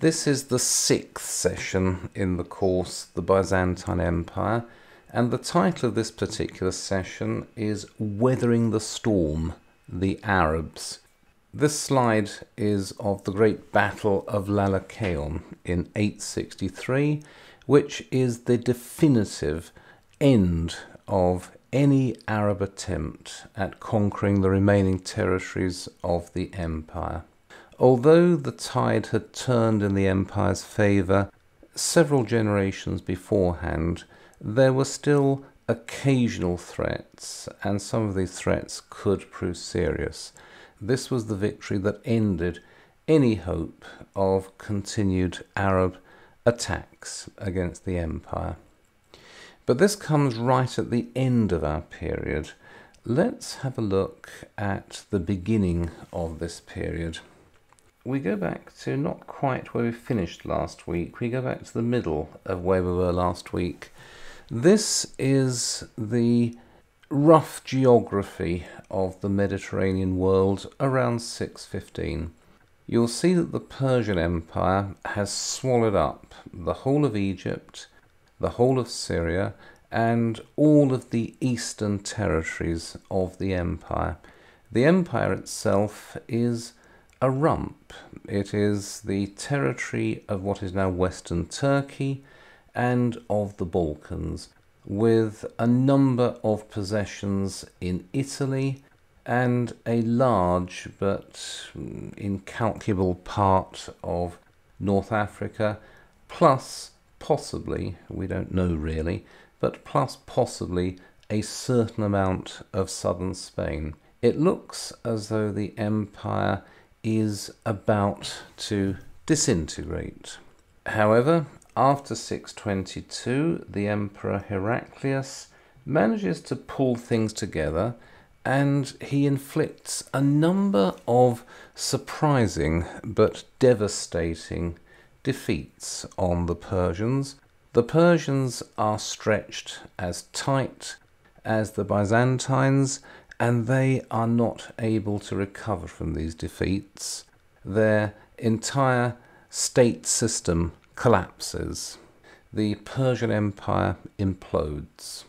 This is the sixth session in the course, The Byzantine Empire, and the title of this particular session is Weathering the Storm, the Arabs. This slide is of the great Battle of Lalakeion in 863, which is the definitive end of any Arab attempt at conquering the remaining territories of the empire. Although the tide had turned in the empire's favour several generations beforehand, there were still occasional threats, and some of these threats could prove serious. This was the victory that ended any hope of continued Arab attacks against the empire. But this comes right at the end of our period. Let's have a look at the beginning of this period. We go back to not quite where we finished last week, we go back to the middle of where we were last week this is the rough geography of the Mediterranean world around 615. You'll see that the Persian Empire has swallowed up the whole of Egypt, the whole of Syria, and all of the eastern territories of the empire. The empire itself is a rump. It is the territory of what is now Western Turkey, and of the Balkans, with a number of possessions in Italy and a large but incalculable part of North Africa, plus possibly, we don't know really, but plus possibly a certain amount of southern Spain. It looks as though the empire is about to disintegrate. However, after 622, the Emperor Heraclius manages to pull things together and he inflicts a number of surprising but devastating defeats on the Persians. The Persians are stretched as tight as the Byzantines and they are not able to recover from these defeats. Their entire state system collapses. The Persian Empire implodes.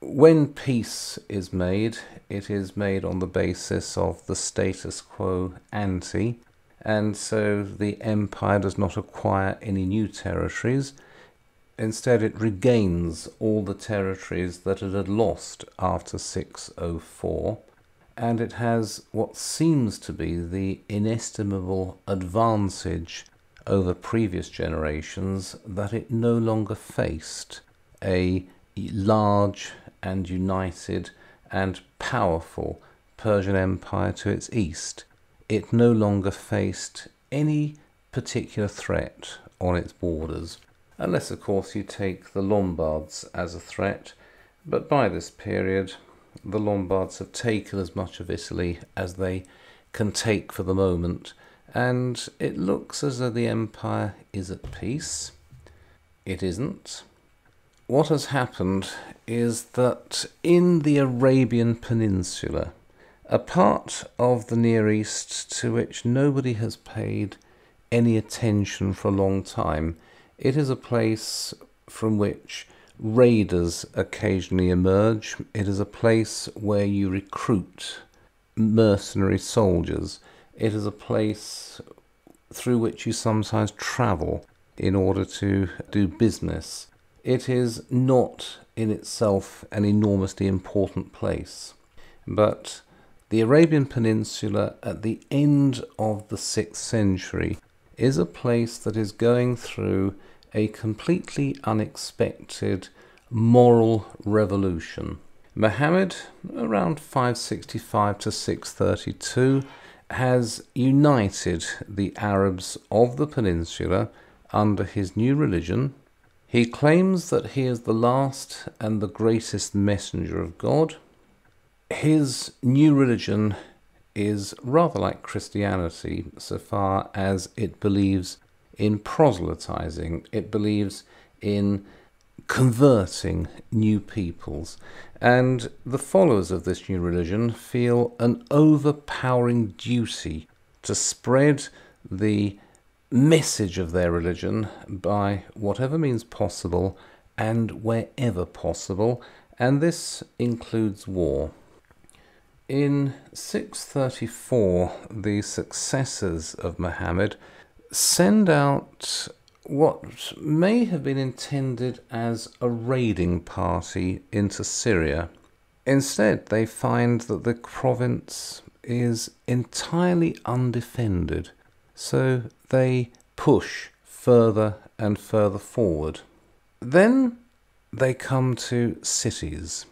When peace is made, it is made on the basis of the status quo ante, and so the empire does not acquire any new territories. Instead, it regains all the territories that it had lost after 604, and it has what seems to be the inestimable advantage over previous generations that it no longer faced a large and united and powerful Persian Empire to its east. It no longer faced any particular threat on its borders, unless, of course, you take the Lombards as a threat. But by this period, the Lombards have taken as much of Italy as they can take for the moment and it looks as though the empire is at peace. It isn't. What has happened is that in the Arabian Peninsula, a part of the Near East to which nobody has paid any attention for a long time, it is a place from which raiders occasionally emerge. It is a place where you recruit mercenary soldiers it is a place through which you sometimes travel in order to do business. It is not in itself an enormously important place, but the Arabian Peninsula at the end of the 6th century is a place that is going through a completely unexpected moral revolution. Muhammad, around 565 to 632, has united the Arabs of the peninsula under his new religion. He claims that he is the last and the greatest messenger of God. His new religion is rather like Christianity so far as it believes in proselytizing, it believes in converting new peoples. And the followers of this new religion feel an overpowering duty to spread the message of their religion by whatever means possible and wherever possible, and this includes war. In 634, the successors of Muhammad send out what may have been intended as a raiding party into Syria. Instead, they find that the province is entirely undefended, so they push further and further forward. Then they come to cities,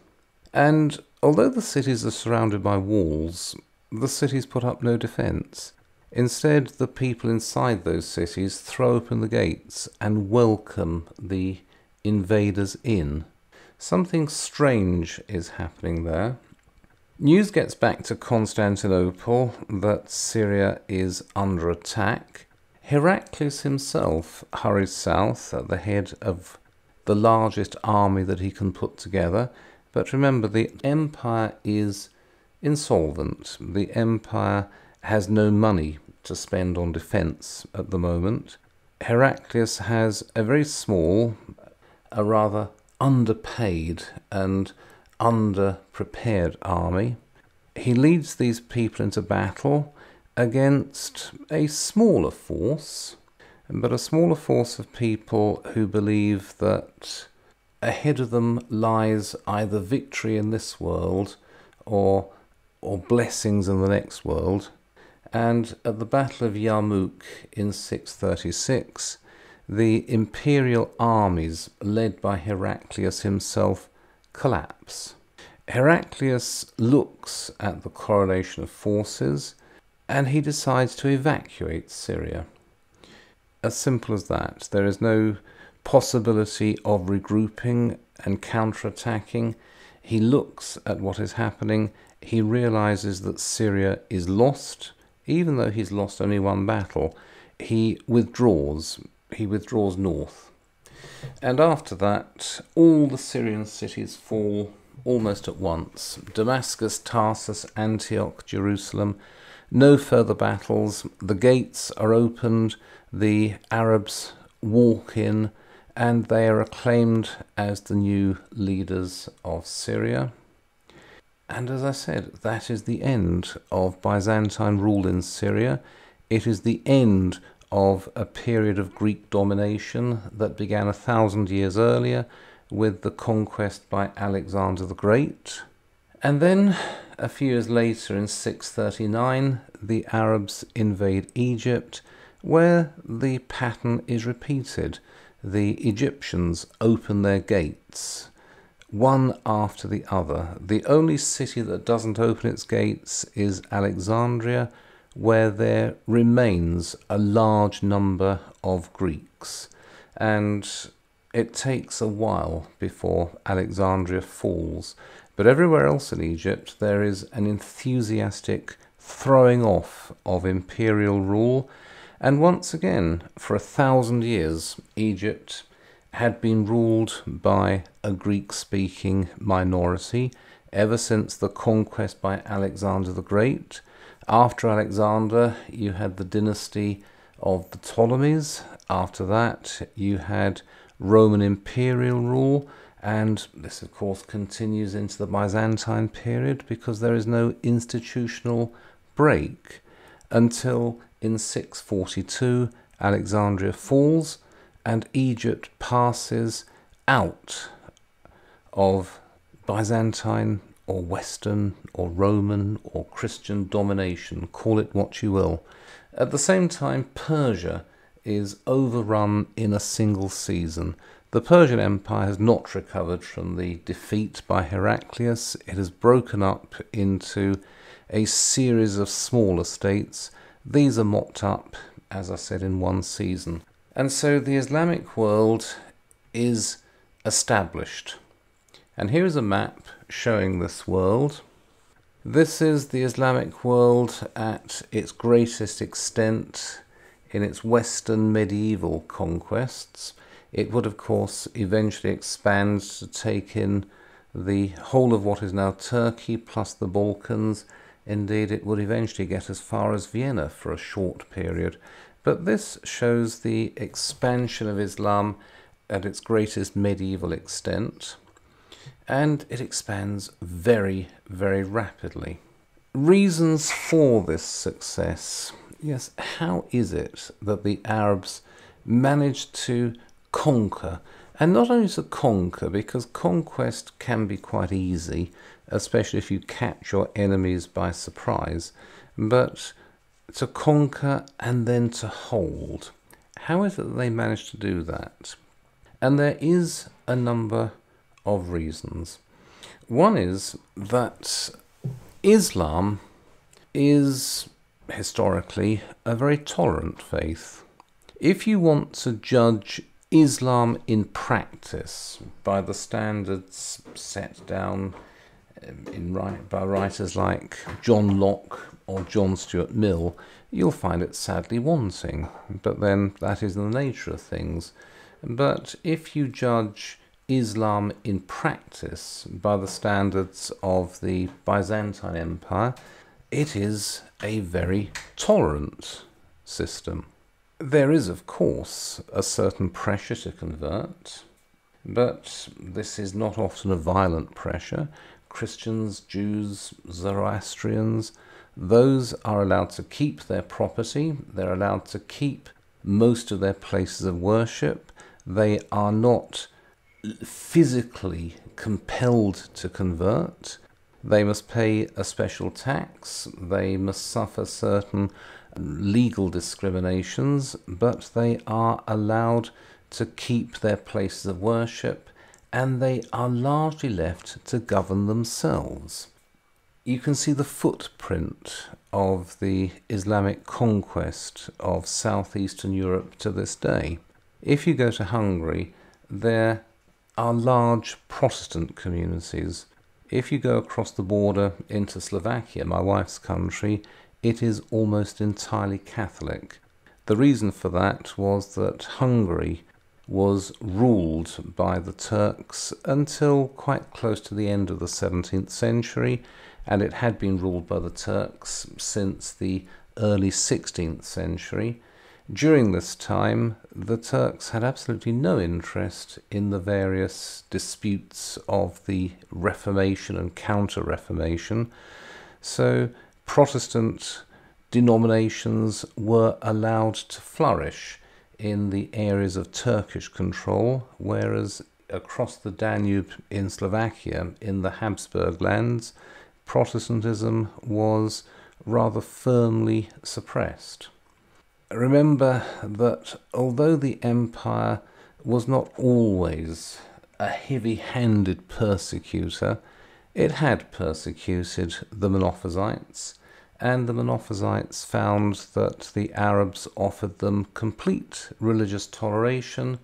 and although the cities are surrounded by walls, the cities put up no defence. Instead, the people inside those cities throw open the gates and welcome the invaders in. Something strange is happening there. News gets back to Constantinople that Syria is under attack. Heraclius himself hurries south at the head of the largest army that he can put together. But remember, the empire is insolvent. The empire has no money to spend on defence at the moment. Heraclius has a very small, a rather underpaid and underprepared army. He leads these people into battle against a smaller force, but a smaller force of people who believe that ahead of them lies either victory in this world or or blessings in the next world. And at the Battle of Yarmouk in 636, the imperial armies led by Heraclius himself collapse. Heraclius looks at the correlation of forces and he decides to evacuate Syria. As simple as that. There is no possibility of regrouping and counterattacking. He looks at what is happening. He realizes that Syria is lost even though he's lost only one battle, he withdraws. He withdraws north. And after that, all the Syrian cities fall almost at once Damascus, Tarsus, Antioch, Jerusalem. No further battles. The gates are opened. The Arabs walk in, and they are acclaimed as the new leaders of Syria. And as I said, that is the end of Byzantine rule in Syria. It is the end of a period of Greek domination that began a thousand years earlier with the conquest by Alexander the Great. And then, a few years later, in 639, the Arabs invade Egypt, where the pattern is repeated. The Egyptians open their gates one after the other. The only city that doesn't open its gates is Alexandria, where there remains a large number of Greeks. And it takes a while before Alexandria falls. But everywhere else in Egypt, there is an enthusiastic throwing off of imperial rule. And once again, for a thousand years, Egypt had been ruled by a Greek speaking minority ever since the conquest by Alexander the Great. After Alexander, you had the dynasty of the Ptolemies. After that, you had Roman imperial rule. And this, of course, continues into the Byzantine period because there is no institutional break until in 642 Alexandria falls and Egypt passes out of Byzantine or Western or Roman or Christian domination, call it what you will. At the same time, Persia is overrun in a single season. The Persian Empire has not recovered from the defeat by Heraclius. It has broken up into a series of smaller states. These are mopped up, as I said, in one season. And so the Islamic world is established. And here is a map showing this world. This is the Islamic world at its greatest extent in its Western medieval conquests. It would, of course, eventually expand to take in the whole of what is now Turkey plus the Balkans. Indeed, it would eventually get as far as Vienna for a short period. But this shows the expansion of Islam at its greatest medieval extent, and it expands very, very rapidly. Reasons for this success. Yes, how is it that the Arabs managed to conquer? And not only to conquer, because conquest can be quite easy, especially if you catch your enemies by surprise, but to conquer and then to hold. How is it that they managed to do that? And there is a number of reasons. One is that Islam is historically a very tolerant faith. If you want to judge Islam in practice by the standards set down Um, in by writers like John Locke or John Stuart Mill, you'll find it sadly wanting. But then that is the nature of things. But if you judge Islam in practice by the standards of the Byzantine Empire, it is a very tolerant system. There is, of course, a certain pressure to convert, but this is not often a violent pressure. Christians, Jews, Zoroastrians, those are allowed to keep their property, they're allowed to keep most of their places of worship, they are not physically compelled to convert. They must pay a special tax, they must suffer certain legal discriminations, but they are allowed to keep their places of worship and they are largely left to govern themselves. You can see the footprint of the Islamic conquest of southeastern Europe to this day. If you go to Hungary, there are large Protestant communities. If you go across the border into Slovakia, my wife's country, it is almost entirely Catholic. The reason for that was that Hungary was ruled by the Turks until quite close to the end of the 17th century, and it had been ruled by the Turks since the early 16th century. During this time, the Turks had absolutely no interest in the various disputes of the Reformation and Counter Reformation, so Protestant denominations were allowed to flourish in the areas of Turkish control, whereas across the Danube in Slovakia, in the Habsburg lands, Protestantism was rather firmly suppressed. Remember that although the empire was not always a heavy handed persecutor, it had persecuted the Monophysites and the Monophysites found that the Arabs offered them complete religious toleration.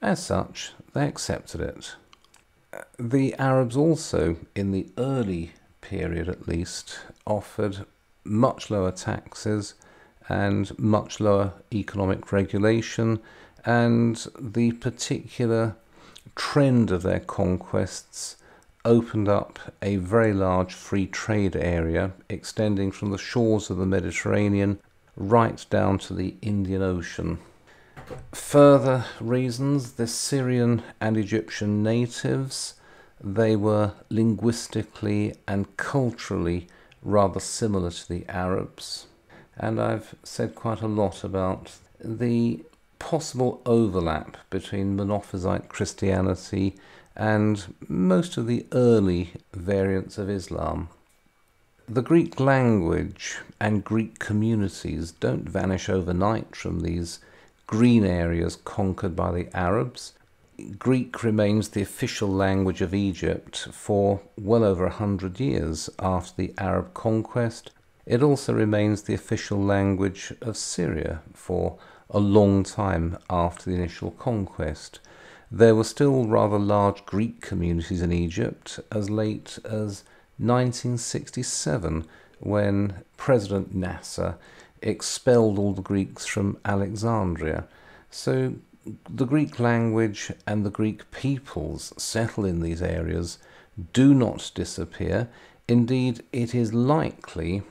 As such, they accepted it. The Arabs also, in the early period at least, offered much lower taxes and much lower economic regulation, and the particular trend of their conquests opened up a very large free trade area extending from the shores of the Mediterranean right down to the Indian Ocean. Further reasons the Syrian and Egyptian natives they were linguistically and culturally rather similar to the Arabs. And I've said quite a lot about the possible overlap between Monophysite Christianity and most of the early variants of Islam. The Greek language and Greek communities don't vanish overnight from these green areas conquered by the Arabs. Greek remains the official language of Egypt for well over a hundred years after the Arab conquest. It also remains the official language of Syria for a long time after the initial conquest. There were still rather large Greek communities in Egypt as late as 1967 when President Nasser expelled all the Greeks from Alexandria. So the Greek language and the Greek peoples settled in these areas do not disappear. Indeed, it is likely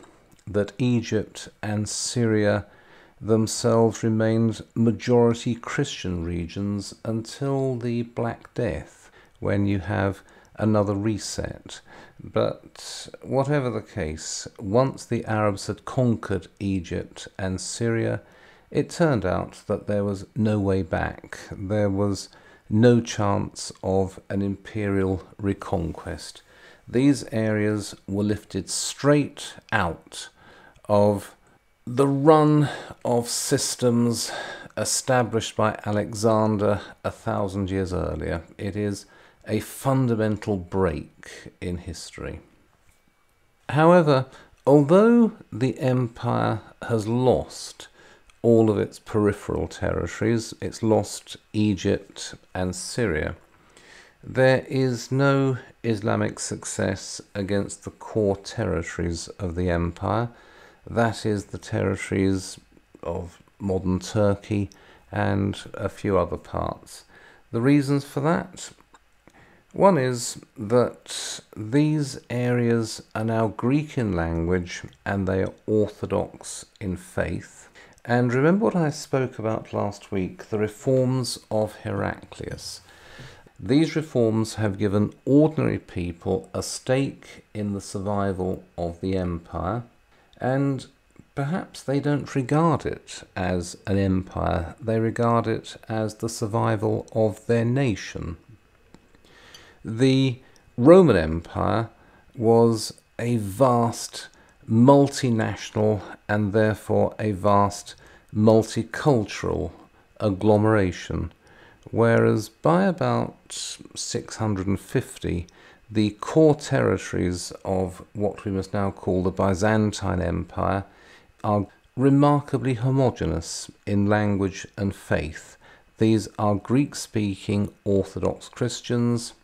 that Egypt and Syria themselves remained majority Christian regions until the Black Death, when you have another reset. But whatever the case, once the Arabs had conquered Egypt and Syria, it turned out that there was no way back. There was no chance of an imperial reconquest. These areas were lifted straight out of the run of systems established by Alexander a thousand years earlier. It is a fundamental break in history. However, although the empire has lost all of its peripheral territories, it's lost Egypt and Syria, there is no Islamic success against the core territories of the empire, that is, the territories of modern Turkey and a few other parts. The reasons for that? One is that these areas are now Greek in language and they are Orthodox in faith. And remember what I spoke about last week the reforms of Heraclius. These reforms have given ordinary people a stake in the survival of the empire, and perhaps they don't regard it as an empire, they regard it as the survival of their nation. The Roman Empire was a vast multinational and therefore a vast multicultural agglomeration, whereas by about 650 the core territories of what we must now call the Byzantine Empire are remarkably homogeneous in language and faith. These are Greek speaking Orthodox Christians,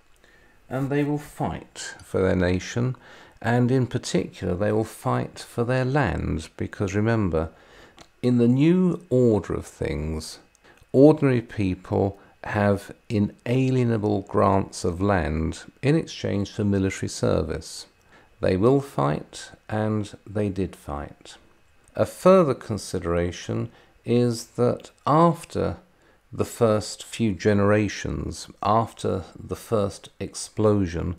and they will fight for their nation, and in particular, they will fight for their land, because remember, in the new order of things, ordinary people have inalienable grants of land in exchange for military service. They will fight, and they did fight. A further consideration is that after the first few generations after the first explosion,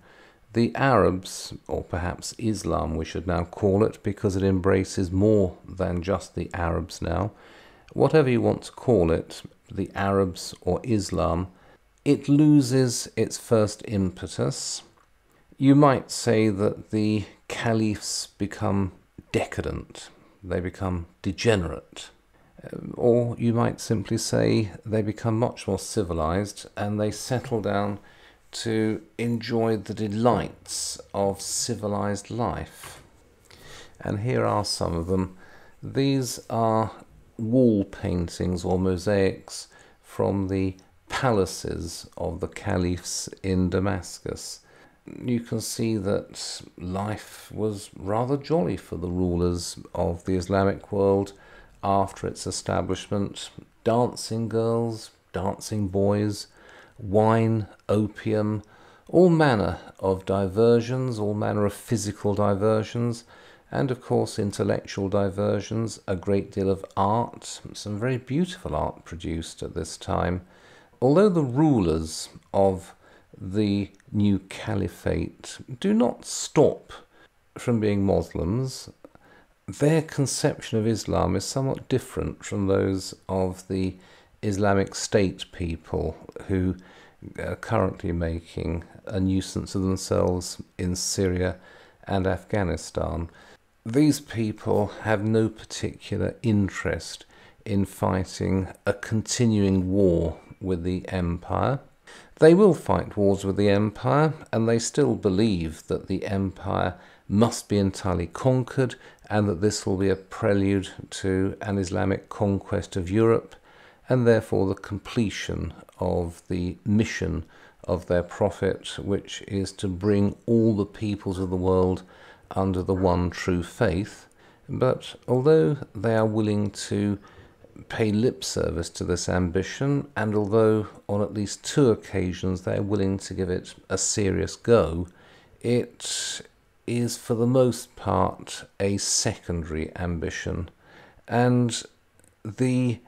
the Arabs, or perhaps Islam we should now call it, because it embraces more than just the Arabs now, whatever you want to call it, the Arabs or Islam, it loses its first impetus. You might say that the caliphs become decadent, they become degenerate. Um, or you might simply say they become much more civilized and they settle down to enjoy the delights of civilized life. And here are some of them. These are wall paintings or mosaics from the palaces of the caliphs in Damascus. You can see that life was rather jolly for the rulers of the Islamic world after its establishment dancing girls, dancing boys, wine, opium, all manner of diversions, all manner of physical diversions, and of course intellectual diversions, a great deal of art, some very beautiful art produced at this time. Although the rulers of the new caliphate do not stop from being Muslims, their conception of Islam is somewhat different from those of the Islamic State people who are currently making a nuisance of themselves in Syria and Afghanistan. These people have no particular interest in fighting a continuing war with the empire. They will fight wars with the empire, and they still believe that the empire must be entirely conquered and that this will be a prelude to an Islamic conquest of Europe and therefore the completion of the mission of their prophet, which is to bring all the peoples of the world under the one true faith. But although they are willing to pay lip service to this ambition, and although on at least two occasions they are willing to give it a serious go, it is for the most part a secondary ambition. And the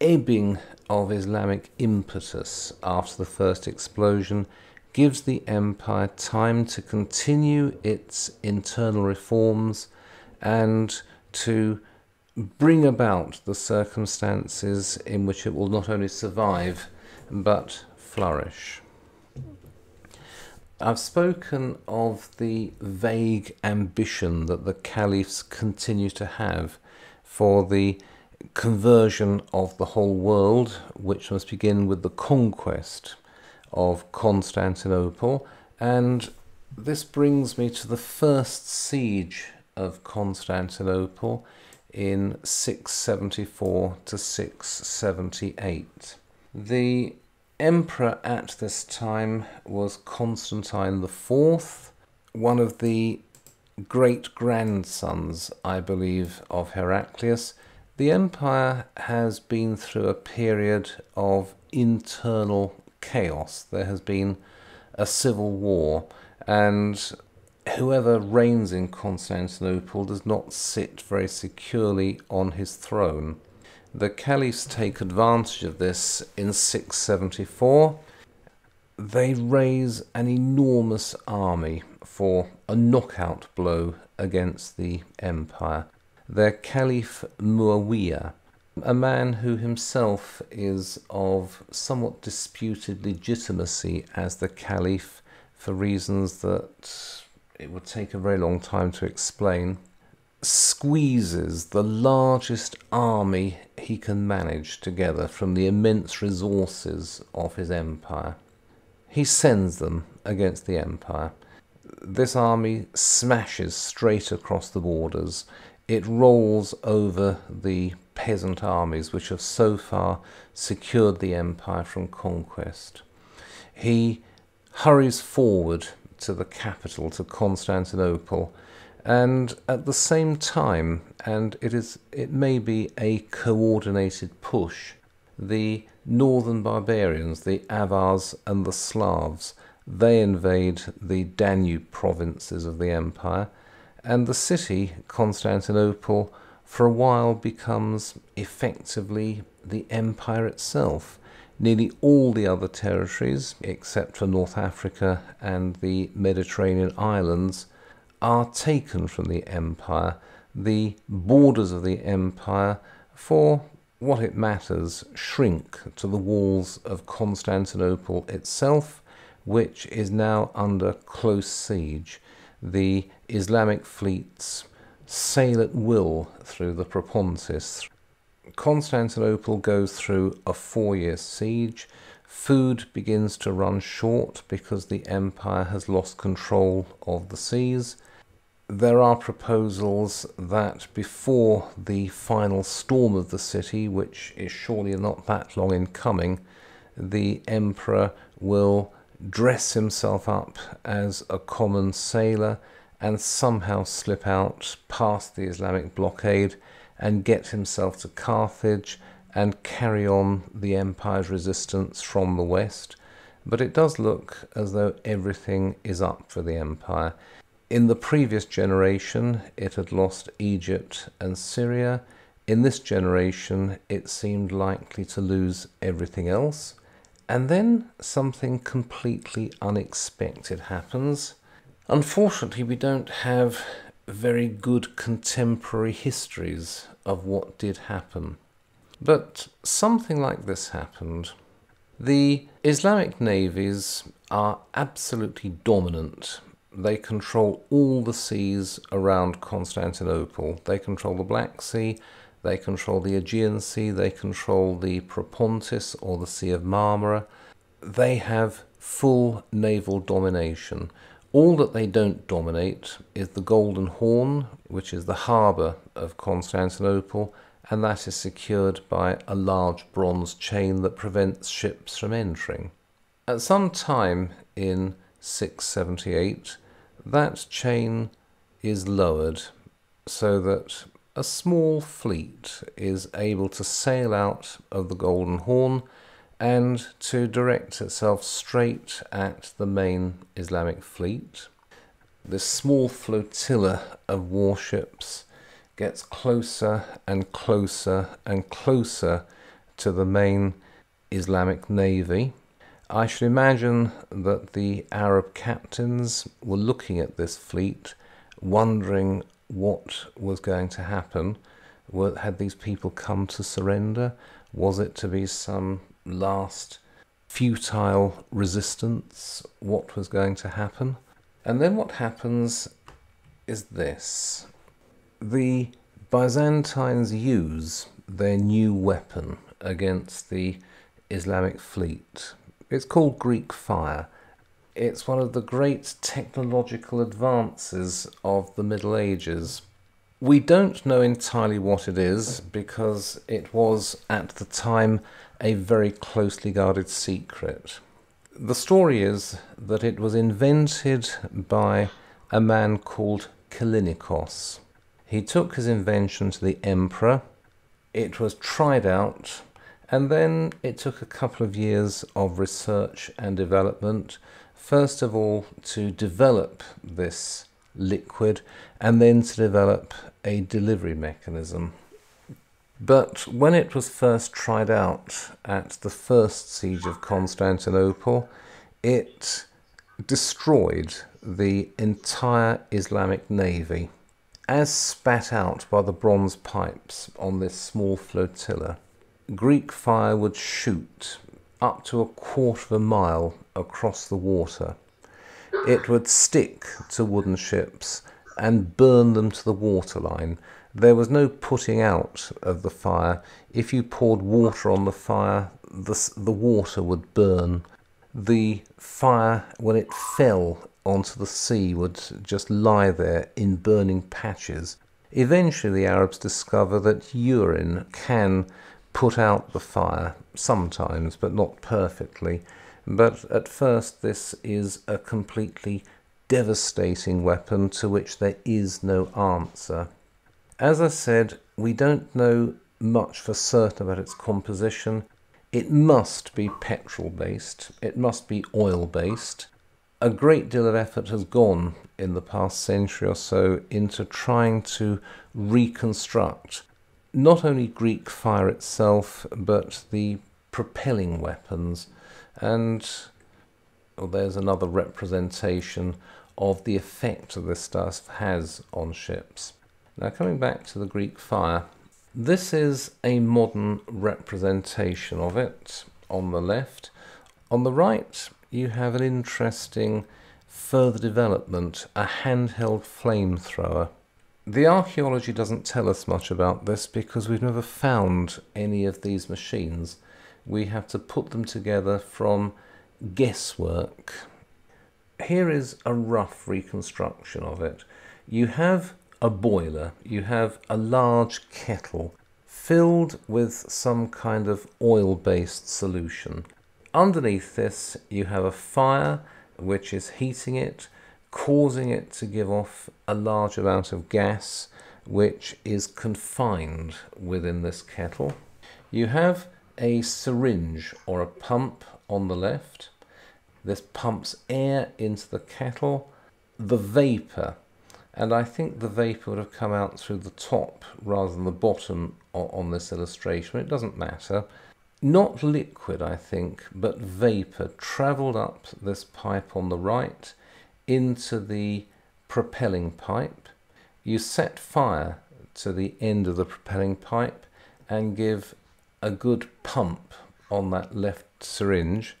ebbing of Islamic impetus after the first explosion gives the empire time to continue its internal reforms and to bring about the circumstances in which it will not only survive but flourish. I've spoken of the vague ambition that the caliphs continue to have for the conversion of the whole world, which must begin with the conquest of Constantinople. And this brings me to the first siege of Constantinople in 674 to 678. The emperor at this time was Constantine IV, one of the great grandsons, I believe, of Heraclius. The empire has been through a period of internal chaos. There has been a civil war, and whoever reigns in Constantinople does not sit very securely on his throne. The caliphs take advantage of this in 674. They raise an enormous army for a knockout blow against the empire. Their Caliph Muawiyah, a man who himself is of somewhat disputed legitimacy as the Caliph for reasons that it would take a very long time to explain squeezes the largest army he can manage together from the immense resources of his empire. He sends them against the empire. This army smashes straight across the borders. It rolls over the peasant armies which have so far secured the empire from conquest. He hurries forward to the capital, to Constantinople, and at the same time, and it is it may be a coordinated push, the northern barbarians, the Avars and the Slavs, they invade the Danube provinces of the empire, and the city, Constantinople, for a while becomes effectively the empire itself. Nearly all the other territories, except for North Africa and the Mediterranean islands, are taken from the empire, the borders of the empire, for what it matters, shrink to the walls of Constantinople itself, which is now under close siege. The Islamic fleets sail at will through the Propontis. Constantinople goes through a four year siege. Food begins to run short because the empire has lost control of the seas there are proposals that before the final storm of the city, which is surely not that long in coming, the emperor will dress himself up as a common sailor and somehow slip out past the Islamic blockade and get himself to Carthage and carry on the empire's resistance from the west. But it does look as though everything is up for the empire. In the previous generation, it had lost Egypt and Syria. In this generation, it seemed likely to lose everything else. And then something completely unexpected happens. Unfortunately, we don't have very good contemporary histories of what did happen. But something like this happened. The Islamic navies are absolutely dominant they control all the seas around Constantinople. They control the Black Sea, they control the Aegean Sea, they control the Propontis or the Sea of Marmara. They have full naval domination. All that they don't dominate is the Golden Horn, which is the harbour of Constantinople, and that is secured by a large bronze chain that prevents ships from entering. At some time in 678, that chain is lowered so that a small fleet is able to sail out of the Golden Horn and to direct itself straight at the main Islamic fleet. This small flotilla of warships gets closer and closer and closer to the main Islamic navy. I should imagine that the Arab captains were looking at this fleet, wondering what was going to happen. Had these people come to surrender? Was it to be some last futile resistance? What was going to happen? And then what happens is this the Byzantines use their new weapon against the Islamic fleet. It's called Greek fire. It's one of the great technological advances of the Middle Ages. We don't know entirely what it is because it was at the time a very closely guarded secret. The story is that it was invented by a man called Callinicos. He took his invention to the emperor. It was tried out and then it took a couple of years of research and development, first of all to develop this liquid and then to develop a delivery mechanism. But when it was first tried out at the first siege of Constantinople, it destroyed the entire Islamic navy, as spat out by the bronze pipes on this small flotilla. Greek fire would shoot up to a quarter of a mile across the water. It would stick to wooden ships and burn them to the waterline. There was no putting out of the fire. If you poured water on the fire, the, the water would burn. The fire, when it fell onto the sea, would just lie there in burning patches. Eventually, the Arabs discover that urine can put out the fire sometimes, but not perfectly. But at first, this is a completely devastating weapon to which there is no answer. As I said, we don't know much for certain about its composition. It must be petrol based, it must be oil based. A great deal of effort has gone in the past century or so into trying to reconstruct not only Greek fire itself, but the propelling weapons. And well, there's another representation of the effect that this stuff has on ships. Now, coming back to the Greek fire, this is a modern representation of it on the left. On the right, you have an interesting further development, a handheld flamethrower. The archaeology doesn't tell us much about this because we've never found any of these machines. We have to put them together from guesswork. Here is a rough reconstruction of it. You have a boiler, you have a large kettle filled with some kind of oil-based solution. Underneath this you have a fire which is heating it causing it to give off a large amount of gas which is confined within this kettle. You have a syringe or a pump on the left. This pumps air into the kettle. The vapour, and I think the vapour would have come out through the top rather than the bottom on this illustration. It doesn't matter. Not liquid, I think, but vapour travelled up this pipe on the right into the propelling pipe. You set fire to the end of the propelling pipe and give a good pump on that left syringe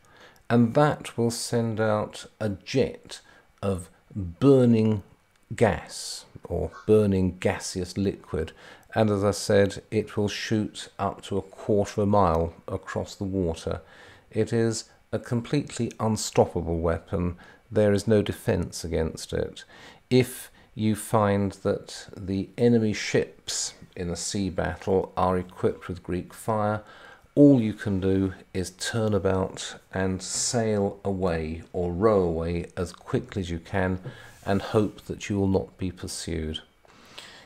and that will send out a jet of burning gas or burning gaseous liquid and as I said it will shoot up to a quarter of a mile across the water. It is a completely unstoppable weapon there is no defense against it. If you find that the enemy ships in a sea battle are equipped with Greek fire, all you can do is turn about and sail away or row away as quickly as you can and hope that you will not be pursued.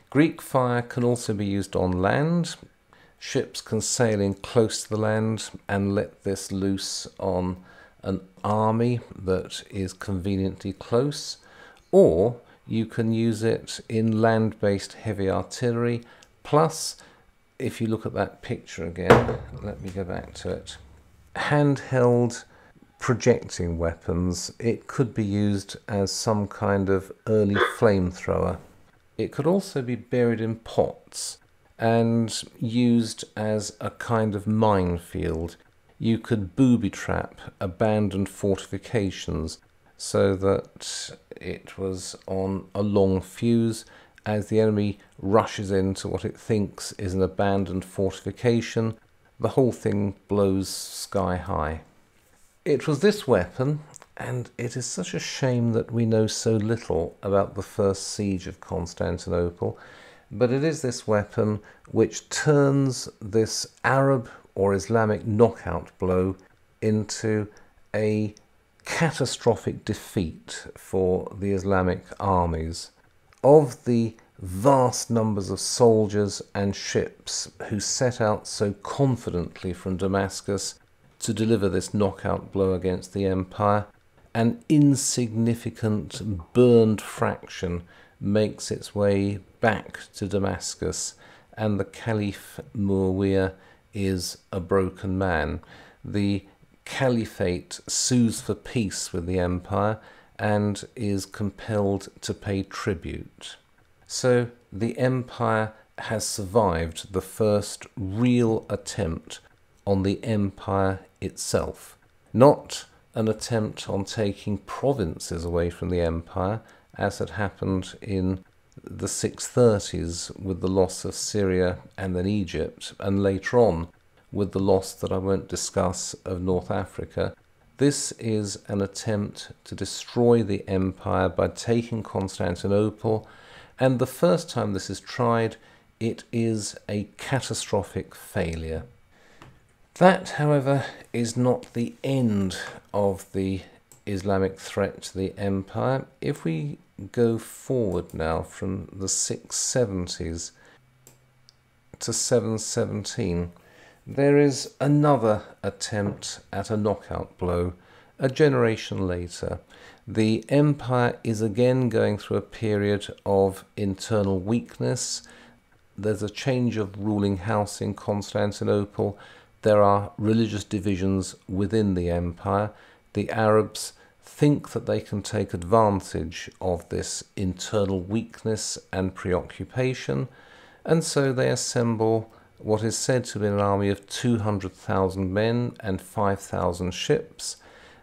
Greek fire can also be used on land. Ships can sail in close to the land and let this loose on an army that is conveniently close, or you can use it in land based heavy artillery. Plus, if you look at that picture again, let me go back to it. Handheld projecting weapons, it could be used as some kind of early flamethrower. It could also be buried in pots and used as a kind of minefield. You could booby trap abandoned fortifications so that it was on a long fuse as the enemy rushes into what it thinks is an abandoned fortification. The whole thing blows sky high. It was this weapon, and it is such a shame that we know so little about the first siege of Constantinople, but it is this weapon which turns this Arab or Islamic knockout blow into a catastrophic defeat for the Islamic armies. Of the vast numbers of soldiers and ships who set out so confidently from Damascus to deliver this knockout blow against the empire, an insignificant burned fraction makes its way back to Damascus, and the Caliph Muawiyah is a broken man. The caliphate sues for peace with the empire and is compelled to pay tribute. So the empire has survived the first real attempt on the empire itself, not an attempt on taking provinces away from the empire, as had happened in the 630s with the loss of Syria and then Egypt, and later on with the loss that I won't discuss of North Africa. This is an attempt to destroy the empire by taking Constantinople, and the first time this is tried, it is a catastrophic failure. That, however, is not the end of the Islamic threat to the empire. If we go forward now from the 670s to 717, there is another attempt at a knockout blow a generation later. The empire is again going through a period of internal weakness. There's a change of ruling house in Constantinople there are religious divisions within the empire. The Arabs think that they can take advantage of this internal weakness and preoccupation, and so they assemble what is said to be an army of 200,000 men and 5,000 ships.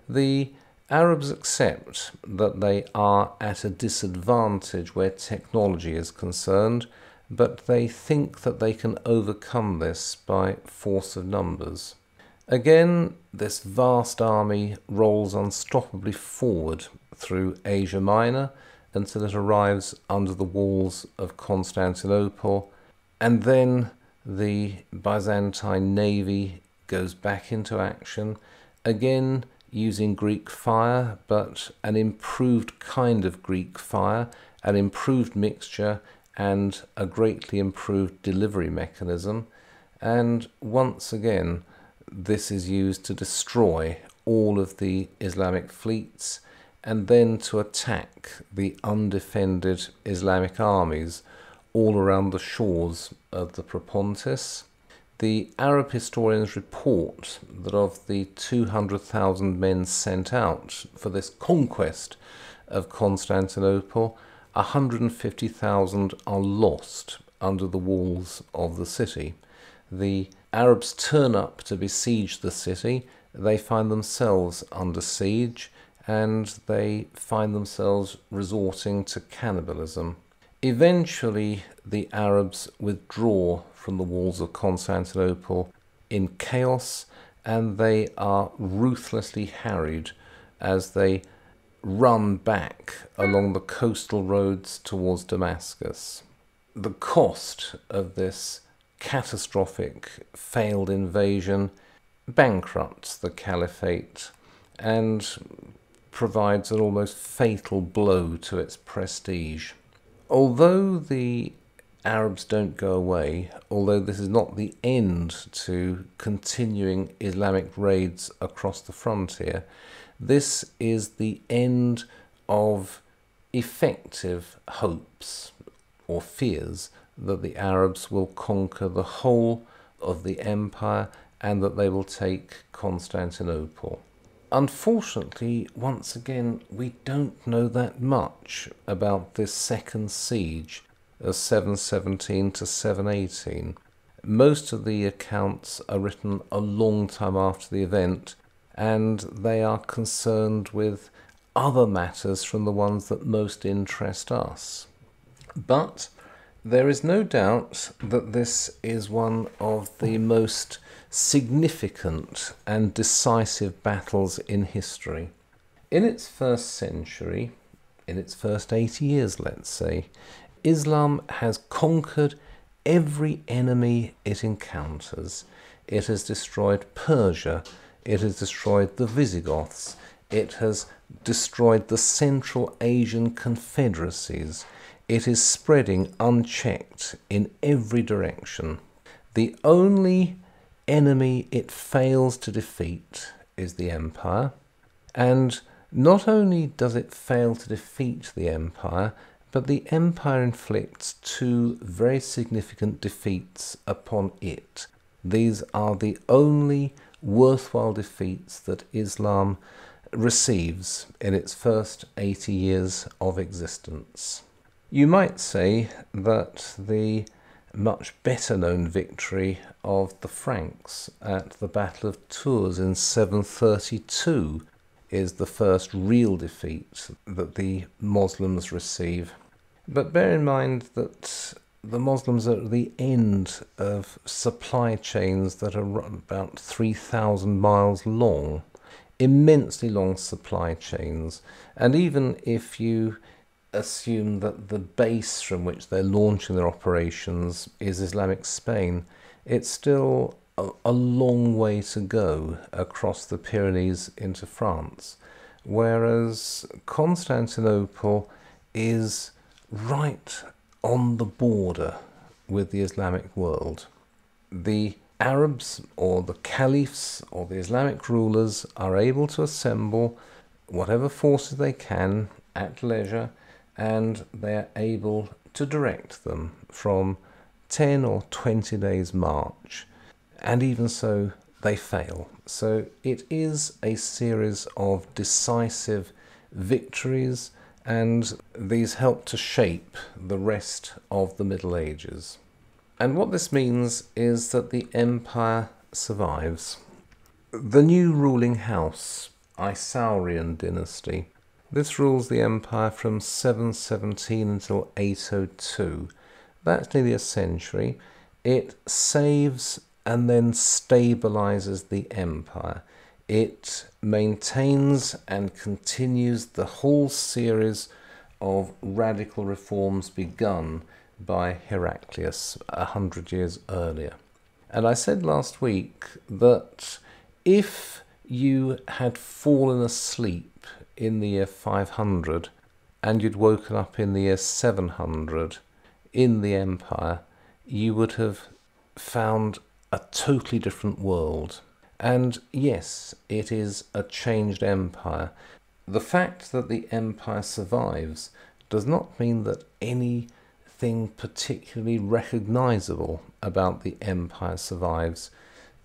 The Arabs accept that they are at a disadvantage where technology is concerned but they think that they can overcome this by force of numbers. Again, this vast army rolls unstoppably forward through Asia Minor until it arrives under the walls of Constantinople, and then the Byzantine navy goes back into action, again using Greek fire, but an improved kind of Greek fire, an improved mixture and a greatly improved delivery mechanism. And once again, this is used to destroy all of the Islamic fleets and then to attack the undefended Islamic armies all around the shores of the Propontis. The Arab historians report that of the 200,000 men sent out for this conquest of Constantinople, 150,000 are lost under the walls of the city. The Arabs turn up to besiege the city, they find themselves under siege, and they find themselves resorting to cannibalism. Eventually, the Arabs withdraw from the walls of Constantinople in chaos, and they are ruthlessly harried as they run back along the coastal roads towards Damascus. The cost of this catastrophic failed invasion bankrupts the caliphate and provides an almost fatal blow to its prestige. Although the Arabs don't go away, although this is not the end to continuing Islamic raids across the frontier, this is the end of effective hopes or fears that the Arabs will conquer the whole of the empire and that they will take Constantinople. Unfortunately, once again, we don't know that much about this second siege of 717 to 718. Most of the accounts are written a long time after the event, and they are concerned with other matters from the ones that most interest us. But there is no doubt that this is one of the most significant and decisive battles in history. In its first century, in its first 80 years, let's say, Islam has conquered every enemy it encounters. It has destroyed Persia, it has destroyed the Visigoths, it has destroyed the Central Asian confederacies. It is spreading unchecked in every direction. The only enemy it fails to defeat is the Empire, and not only does it fail to defeat the Empire, but the Empire inflicts two very significant defeats upon it. These are the only worthwhile defeats that Islam receives in its first 80 years of existence. You might say that the much better known victory of the Franks at the Battle of Tours in 732 is the first real defeat that the Muslims receive. But bear in mind that the Muslims are at the end of supply chains that are about 3,000 miles long, immensely long supply chains. And even if you assume that the base from which they're launching their operations is Islamic Spain, it's still a, a, long way to go across the Pyrenees into France. Whereas Constantinople is right on the border with the Islamic world. The Arabs or the caliphs or the Islamic rulers are able to assemble whatever forces they can at leisure and they're able to direct them from 10 or 20 days' march. And even so, they fail. So it is a series of decisive victories, and these help to shape the rest of the Middle Ages. And what this means is that the empire survives. The new ruling house, Isaurian dynasty, this rules the empire from 717 until 802. That's nearly a century. It saves and then stabilizes the empire. It maintains and continues the whole series of radical reforms begun by Heraclius a hundred years earlier. And I said last week that if you had fallen asleep in the year 500 and you'd woken up in the year 700 in the empire, you would have found a totally different world. And yes, it is a changed empire. The fact that the empire survives does not mean that anything particularly recognizable about the empire survives.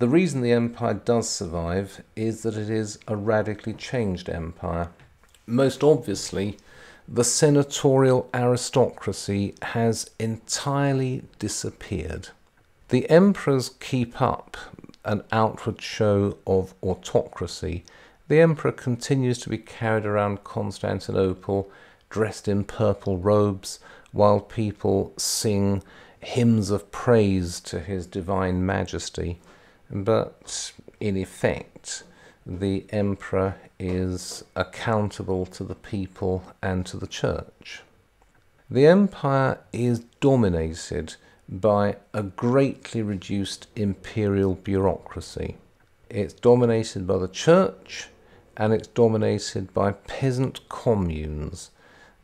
The reason the empire does survive is that it is a radically changed empire. Most obviously, the senatorial aristocracy has entirely disappeared. The emperors keep up an outward show of autocracy. The emperor continues to be carried around Constantinople dressed in purple robes while people sing hymns of praise to his divine majesty. But in effect, the emperor is accountable to the people and to the church. The empire is dominated by a greatly reduced imperial bureaucracy. It's dominated by the church and it's dominated by peasant communes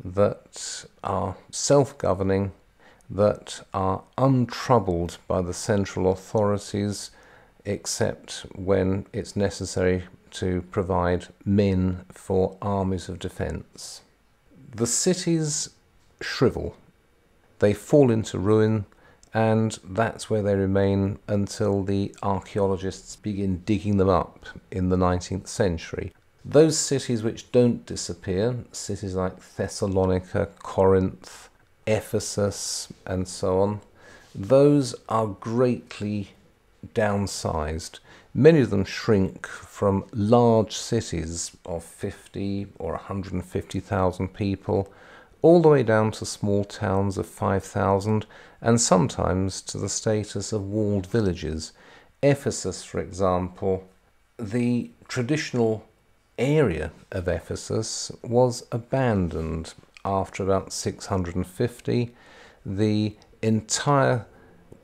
that are self governing, that are untroubled by the central authorities except when it's necessary to provide men for armies of defence. the cities shrivel, they fall into ruin, and that's where they remain until the archaeologists begin digging them up in the 19th century. Those cities which don't disappear, cities like Thessalonica, Corinth, Ephesus, and so on, those are greatly downsized. Many of them shrink from large cities of 50 or 150,000 people all the way down to small towns of 5,000 and sometimes to the status of walled villages. Ephesus, for example, the traditional area of Ephesus was abandoned after about 650. The entire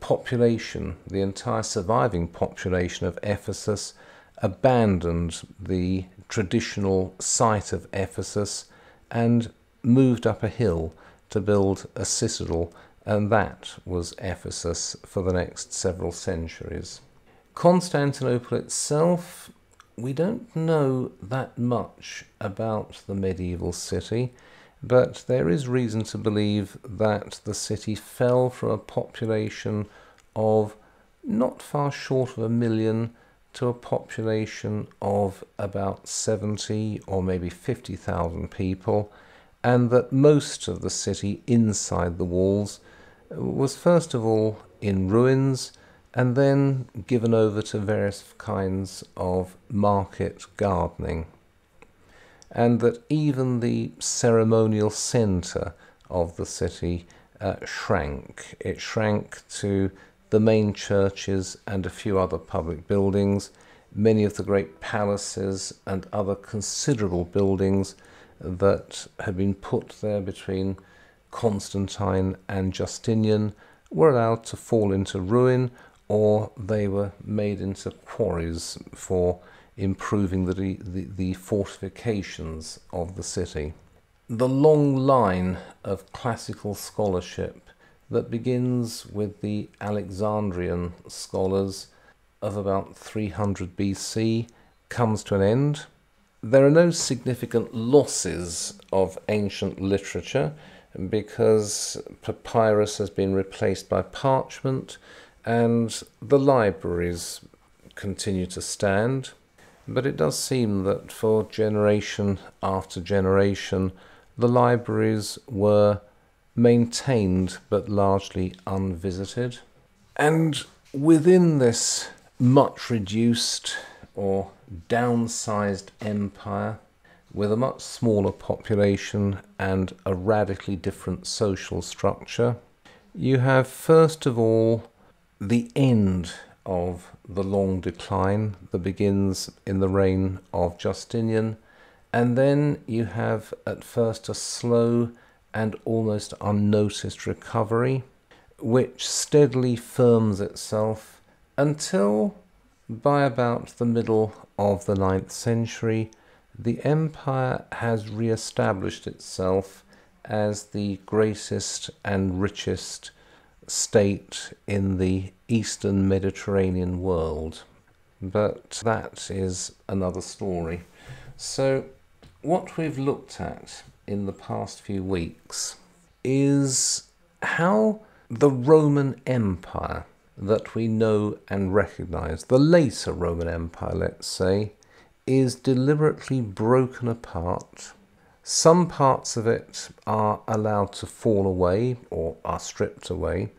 population, the entire surviving population of Ephesus, abandoned the traditional site of Ephesus and moved up a hill to build a citadel, and that was Ephesus for the next several centuries. Constantinople itself, we don't know that much about the medieval city, but there is reason to believe that the city fell from a population of not far short of a million to a population of about 70 or maybe 50,000 people and that most of the city inside the walls was first of all in ruins and then given over to various kinds of market gardening. And that even the ceremonial centre of the city uh, shrank. It shrank to the main churches and a few other public buildings. Many of the great palaces and other considerable buildings that had been put there between Constantine and Justinian were allowed to fall into ruin or they were made into quarries for improving the, the, the, fortifications of the city. The long line of classical scholarship that begins with the Alexandrian scholars of about 300 BC comes to an end there are no significant losses of ancient literature because papyrus has been replaced by parchment and the libraries continue to stand. But it does seem that for generation after generation, the libraries were maintained but largely unvisited. And within this much reduced or downsized empire with a much smaller population and a radically different social structure. You have, first of all, the end of the long decline that begins in the reign of Justinian, and then you have at first a slow and almost unnoticed recovery, which steadily firms itself until by about the middle of the ninth century, the empire has re established itself as the greatest and richest state in the eastern Mediterranean world. But that is another story. So, what we've looked at in the past few weeks is how the Roman Empire that we know and recognize, the later Roman Empire, let's say, is deliberately broken apart. Some parts of it are allowed to fall away or are stripped away,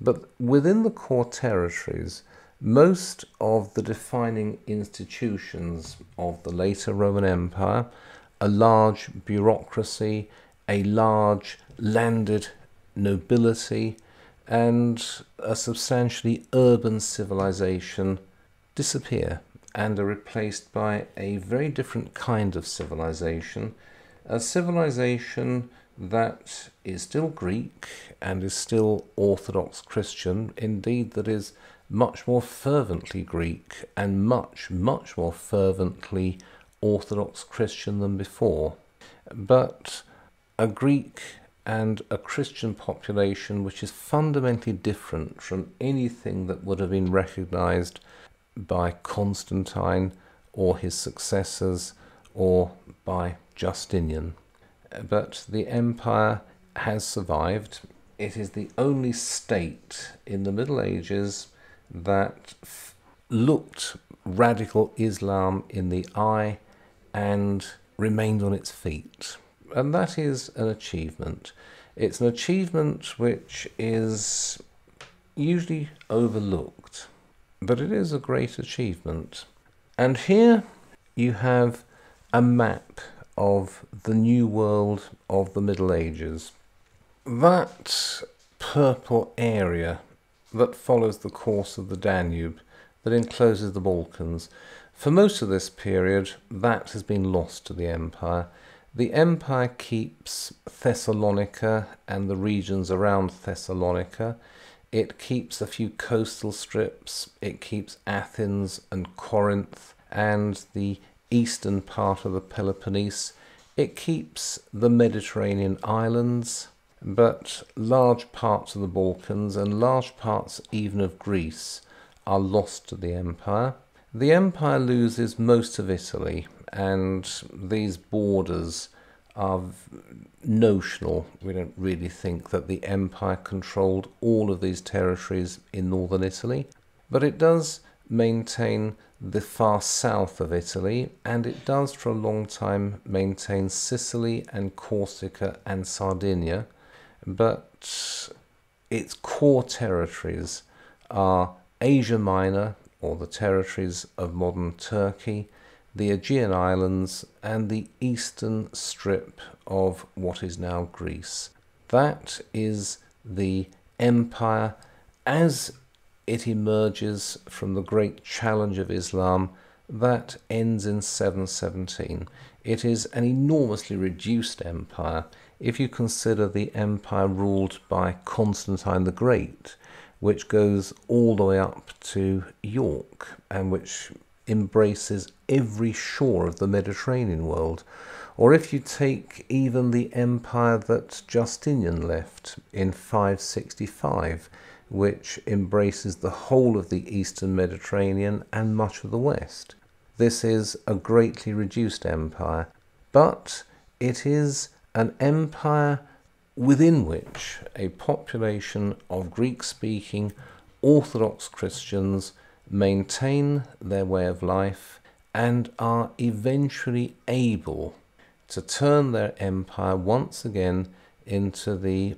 but within the core territories, most of the defining institutions of the later Roman Empire, a large bureaucracy, a large landed nobility, and a substantially urban civilization disappear and are replaced by a very different kind of civilization, a civilization that is still Greek and is still Orthodox Christian, indeed, that is much more fervently Greek and much, much more fervently Orthodox Christian than before. But a Greek and a Christian population which is fundamentally different from anything that would have been recognized by Constantine or his successors or by Justinian. But the empire has survived. It is the only state in the Middle Ages that looked radical Islam in the eye and remained on its feet. And that is an achievement. It's an achievement which is usually overlooked, but it is a great achievement. And here you have a map of the new world of the Middle Ages. That purple area that follows the course of the Danube, that encloses the Balkans, for most of this period, that has been lost to the empire. The empire keeps Thessalonica and the regions around Thessalonica. It keeps a few coastal strips. It keeps Athens and Corinth and the eastern part of the Peloponnese. It keeps the Mediterranean islands, but large parts of the Balkans and large parts even of Greece are lost to the empire. The empire loses most of Italy, and these borders are notional. We don't really think that the empire controlled all of these territories in northern Italy, but it does maintain the far south of Italy, and it does for a long time maintain Sicily and Corsica and Sardinia, but its core territories are Asia Minor, or the territories of modern Turkey, the Aegean Islands, and the eastern strip of what is now Greece. That is the empire as it emerges from the great challenge of Islam that ends in 717. It is an enormously reduced empire if you consider the empire ruled by Constantine the Great, which goes all the way up to York and which embraces every shore of the Mediterranean world. Or if you take even the empire that Justinian left in 565, which embraces the whole of the eastern Mediterranean and much of the west. This is a greatly reduced empire, but it is an empire within which a population of Greek speaking Orthodox Christians maintain their way of life and are eventually able to turn their empire once again into the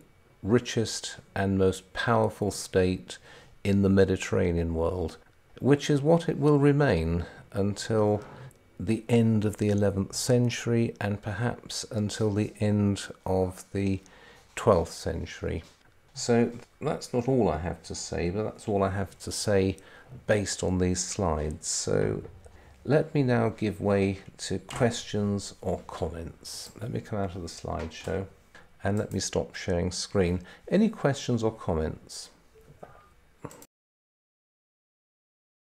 richest and most powerful state in the Mediterranean world, which is what it will remain until the end of the 11th century and perhaps until the end of the 12th century. So that's not all I have to say, but that's all I have to say based on these slides. So let me now give way to questions or comments. Let me come out of the slideshow and let me stop sharing screen. Any questions or comments?